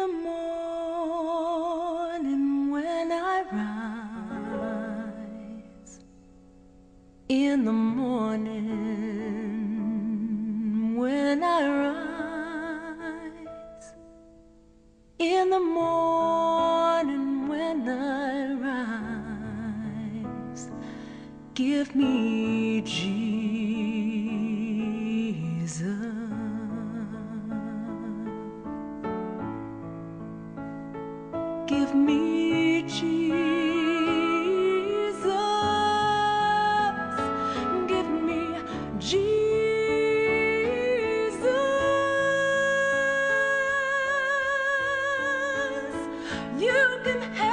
the morning when I rise, in the morning when I rise, in the morning when I rise, give me Jesus. Give me Jesus. Give me Jesus. You can have.